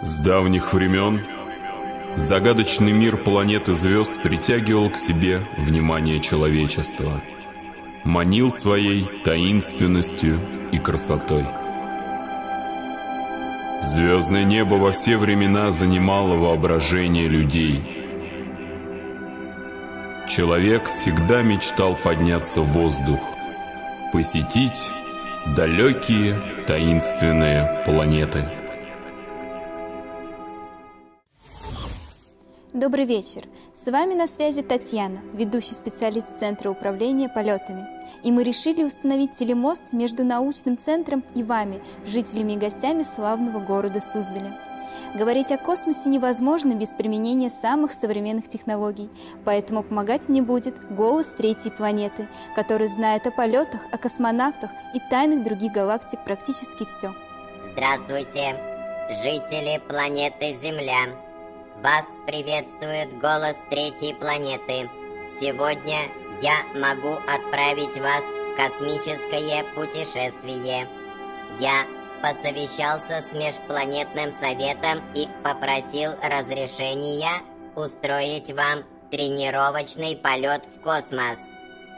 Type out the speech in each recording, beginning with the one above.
С давних времен загадочный мир планеты звезд притягивал к себе внимание человечества, манил своей таинственностью и красотой. Звездное небо во все времена занимало воображение людей. Человек всегда мечтал подняться в воздух, посетить далекие таинственные планеты. Добрый вечер. С вами на связи Татьяна, ведущий специалист Центра управления полетами. И мы решили установить телемост между научным центром и вами, жителями и гостями славного города Суздаля. Говорить о космосе невозможно без применения самых современных технологий, поэтому помогать мне будет голос третьей планеты, который знает о полетах, о космонавтах и тайнах других галактик практически все. Здравствуйте, жители планеты Земля. Вас приветствует голос третьей планеты. Сегодня я могу отправить вас в космическое путешествие. Я посовещался с Межпланетным Советом и попросил разрешения устроить вам тренировочный полет в космос.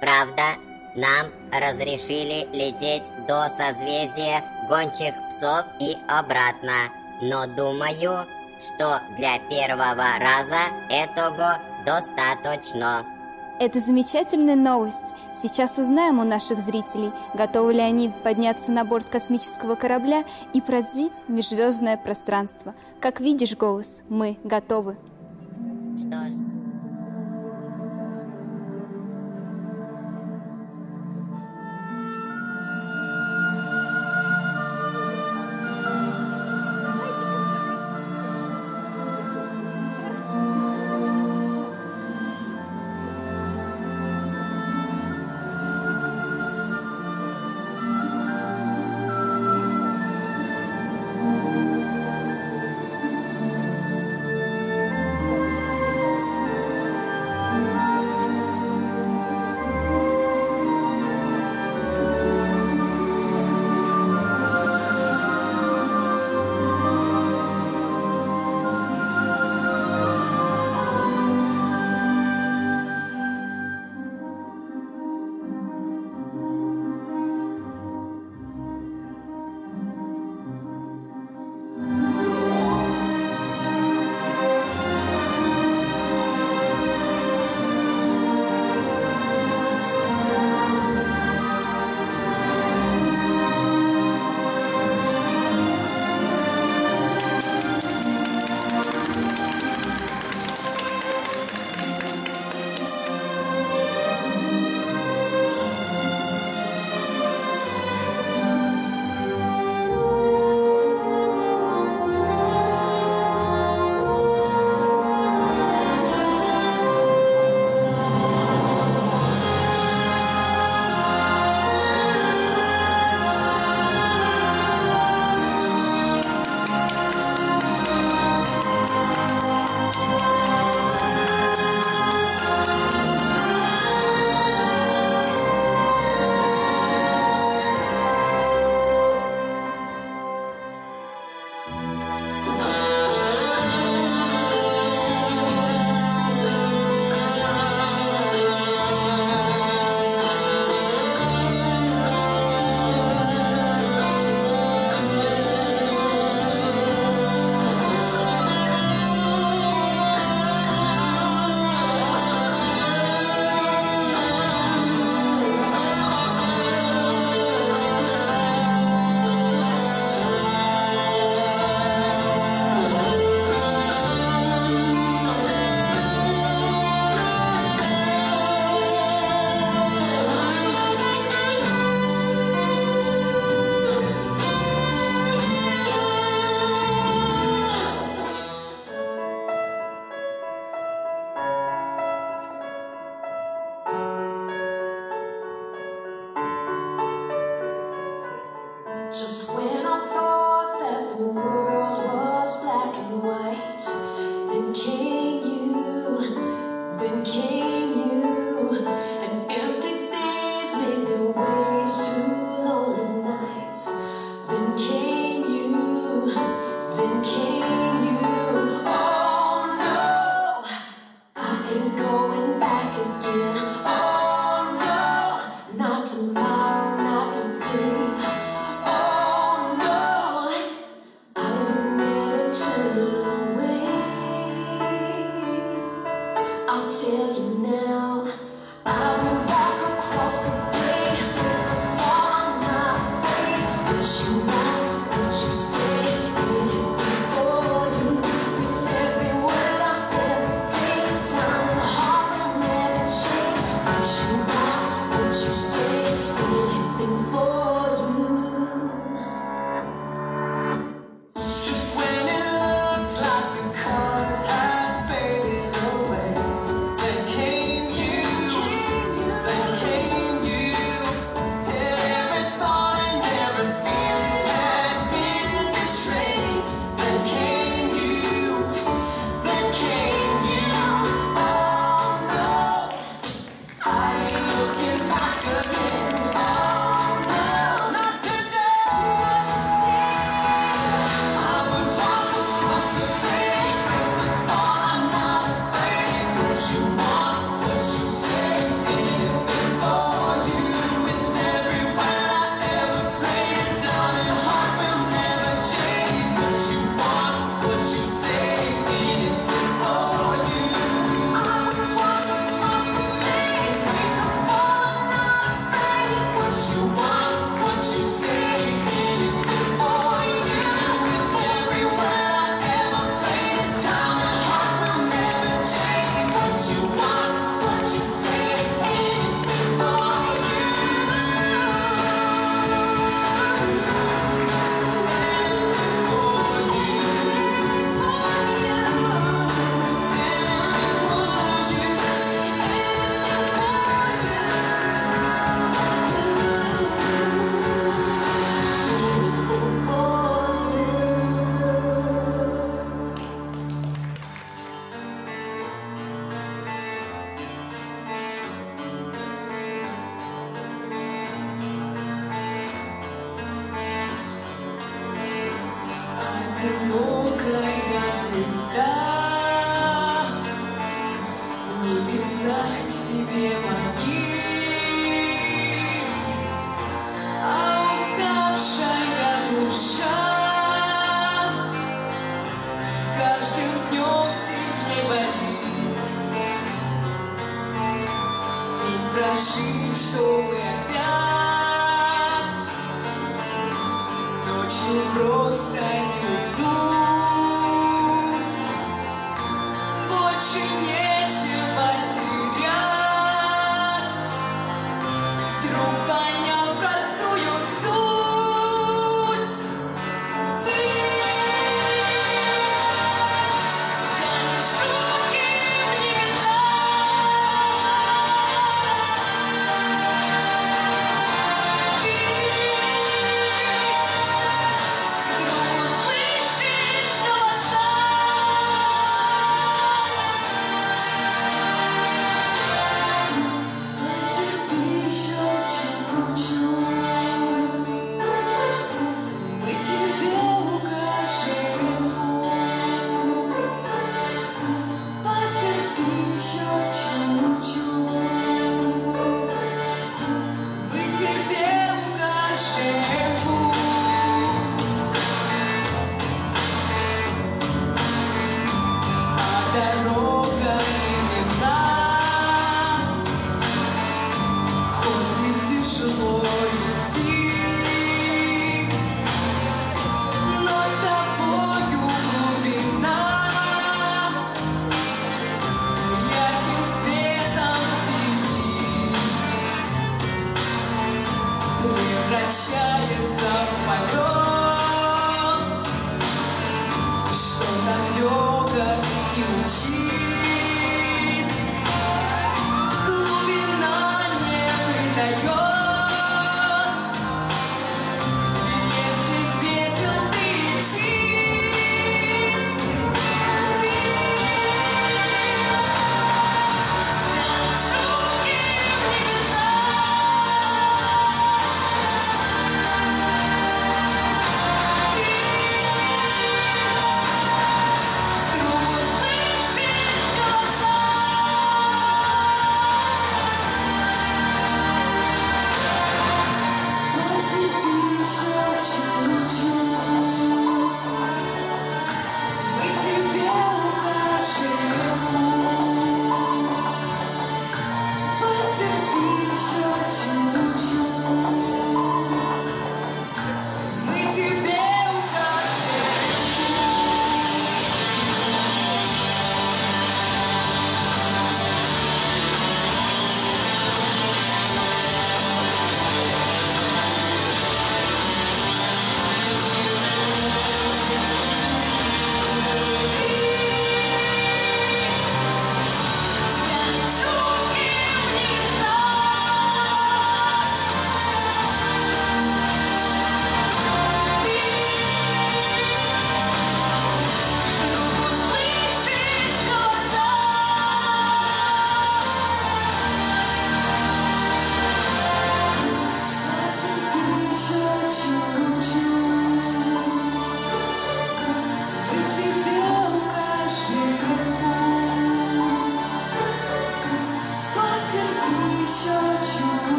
Правда, нам разрешили лететь до созвездия гончих псов и обратно. Но думаю, что для первого раза этого достаточно. Это замечательная новость. Сейчас узнаем у наших зрителей, готовы ли они подняться на борт космического корабля и пронзить межзвездное пространство. Как видишь, голос, мы готовы. Что ж, в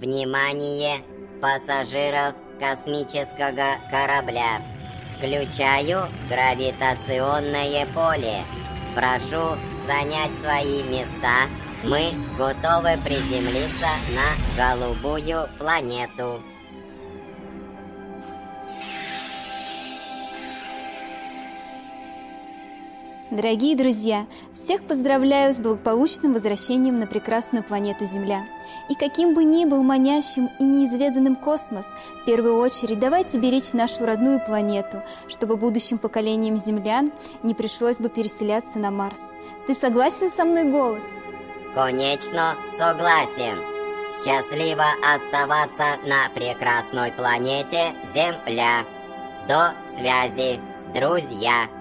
Внимание пассажиров космического корабля. Включаю гравитационное поле. Прошу занять свои места. Мы готовы приземлиться на голубую планету. Дорогие друзья, всех поздравляю с благополучным возвращением на прекрасную планету Земля. И каким бы ни был манящим и неизведанным космос, в первую очередь давайте беречь нашу родную планету, чтобы будущим поколениям землян не пришлось бы переселяться на Марс. Ты согласен со мной, голос? Конечно, согласен. Счастливо оставаться на прекрасной планете Земля. До связи, друзья!